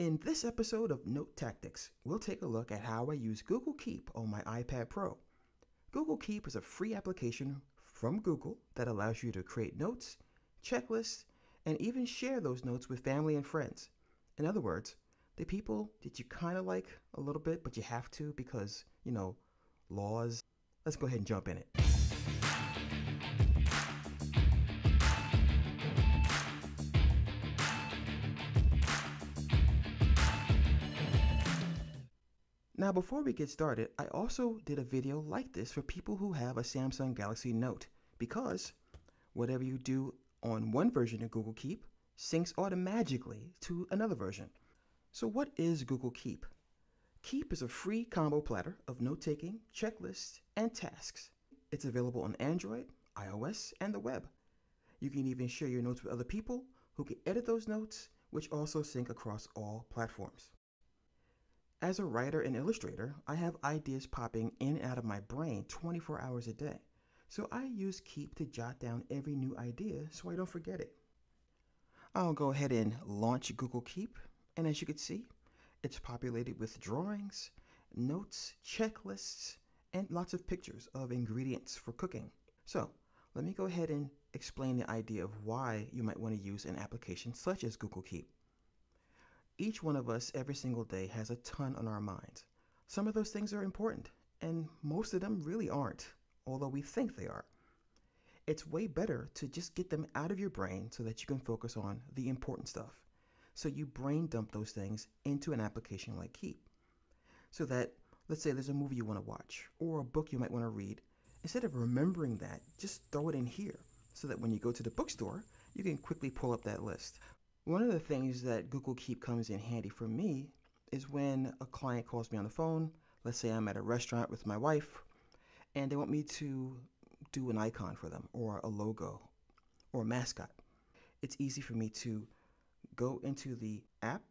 In this episode of Note Tactics, we'll take a look at how I use Google Keep on my iPad Pro. Google Keep is a free application from Google that allows you to create notes, checklists, and even share those notes with family and friends. In other words, the people that you kind of like a little bit, but you have to because, you know, laws. Let's go ahead and jump in it. Now before we get started, I also did a video like this for people who have a Samsung Galaxy Note because whatever you do on one version of Google Keep syncs automatically to another version. So what is Google Keep? Keep is a free combo platter of note-taking, checklists, and tasks. It's available on Android, iOS, and the web. You can even share your notes with other people who can edit those notes, which also sync across all platforms. As a writer and illustrator, I have ideas popping in and out of my brain 24 hours a day. So I use Keep to jot down every new idea so I don't forget it. I'll go ahead and launch Google Keep, and as you can see, it's populated with drawings, notes, checklists, and lots of pictures of ingredients for cooking. So let me go ahead and explain the idea of why you might want to use an application such as Google Keep. Each one of us every single day has a ton on our minds. Some of those things are important, and most of them really aren't, although we think they are. It's way better to just get them out of your brain so that you can focus on the important stuff. So you brain dump those things into an application like Keep. So that, let's say there's a movie you want to watch or a book you might want to read, instead of remembering that, just throw it in here so that when you go to the bookstore, you can quickly pull up that list. One of the things that Google Keep comes in handy for me is when a client calls me on the phone. Let's say I'm at a restaurant with my wife and they want me to do an icon for them or a logo or a mascot. It's easy for me to go into the app,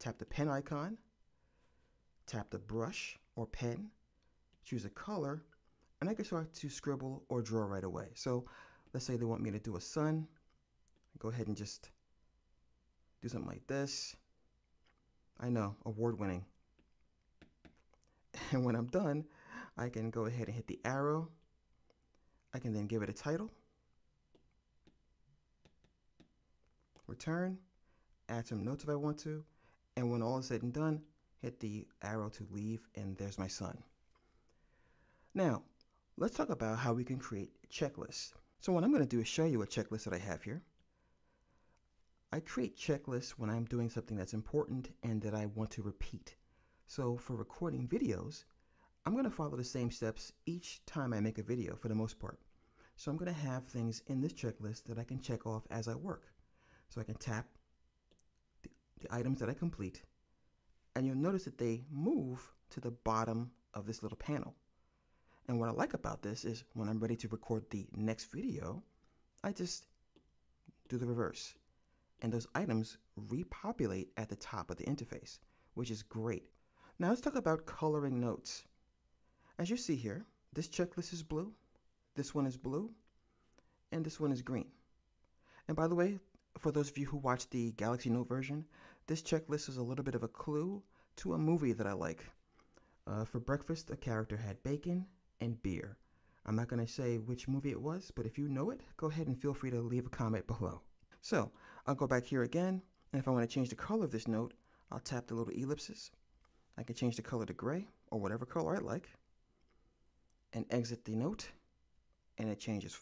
tap the pen icon, tap the brush or pen, choose a color, and I can start to scribble or draw right away. So let's say they want me to do a sun. Go ahead and just do something like this. I know, award winning. And when I'm done, I can go ahead and hit the arrow. I can then give it a title. Return, add some notes if I want to, and when all is said and done, hit the arrow to leave, and there's my sun. Now, let's talk about how we can create checklists. So what I'm going to do is show you a checklist that I have here. I create checklists when I'm doing something that's important and that I want to repeat. So for recording videos, I'm going to follow the same steps each time I make a video for the most part. So I'm going to have things in this checklist that I can check off as I work. So I can tap the, the items that I complete and you'll notice that they move to the bottom of this little panel. And what I like about this is when I'm ready to record the next video, I just do the reverse and those items repopulate at the top of the interface, which is great. Now let's talk about coloring notes. As you see here, this checklist is blue, this one is blue, and this one is green. And by the way, for those of you who watch the Galaxy Note version, this checklist is a little bit of a clue to a movie that I like. Uh, for breakfast, a character had bacon and beer. I'm not going to say which movie it was, but if you know it, go ahead and feel free to leave a comment below. So I'll go back here again, and if I want to change the color of this note, I'll tap the little ellipses. I can change the color to gray, or whatever color I like, and exit the note, and it changes.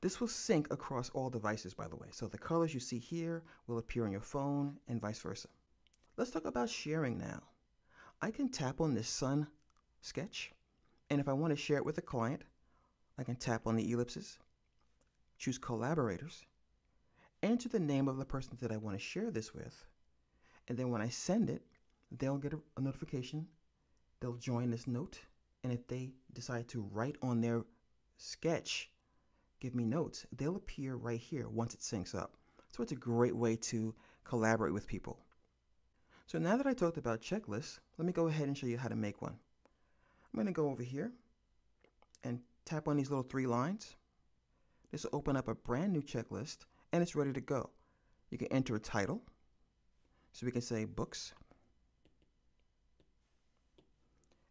This will sync across all devices, by the way, so the colors you see here will appear on your phone, and vice versa. Let's talk about sharing now. I can tap on this sun sketch, and if I want to share it with a client, I can tap on the ellipses, choose collaborators, enter the name of the person that I want to share this with, and then when I send it, they'll get a, a notification. They'll join this note, and if they decide to write on their sketch, give me notes, they'll appear right here once it syncs up. So it's a great way to collaborate with people. So now that I talked about checklists, let me go ahead and show you how to make one. I'm going to go over here and tap on these little three lines. This will open up a brand new checklist and it's ready to go. You can enter a title. So we can say books.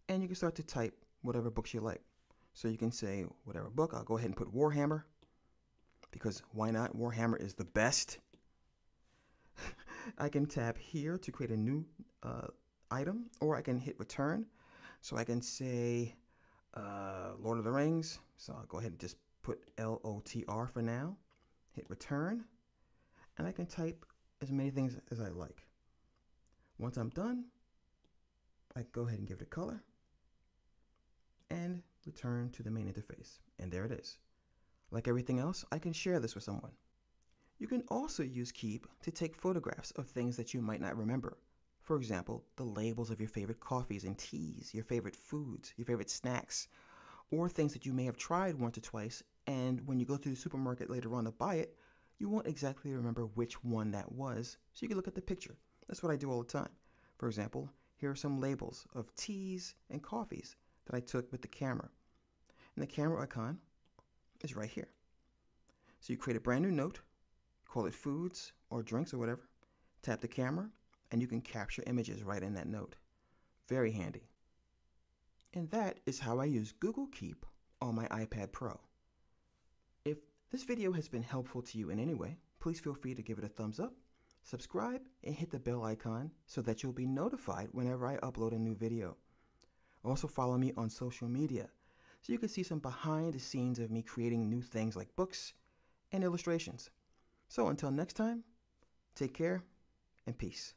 And you can start to type whatever books you like. So you can say whatever book. I'll go ahead and put Warhammer because why not? Warhammer is the best. I can tap here to create a new uh, item or I can hit return. So I can say uh, Lord of the Rings. So I'll go ahead and just put L O T R for now. Hit return. And I can type as many things as I like. Once I'm done, I go ahead and give it a color and return to the main interface. And there it is. Like everything else, I can share this with someone. You can also use Keep to take photographs of things that you might not remember. For example, the labels of your favorite coffees and teas, your favorite foods, your favorite snacks, or things that you may have tried once or twice, and when you go to the supermarket later on to buy it, you won't exactly remember which one that was, so you can look at the picture. That's what I do all the time. For example, here are some labels of teas and coffees that I took with the camera. And the camera icon is right here. So you create a brand new note, call it foods or drinks or whatever, tap the camera, and you can capture images right in that note. Very handy. And that is how I use Google Keep on my iPad Pro. This video has been helpful to you in any way, please feel free to give it a thumbs up, subscribe, and hit the bell icon so that you'll be notified whenever I upload a new video. Also follow me on social media so you can see some behind the scenes of me creating new things like books and illustrations. So until next time, take care and peace.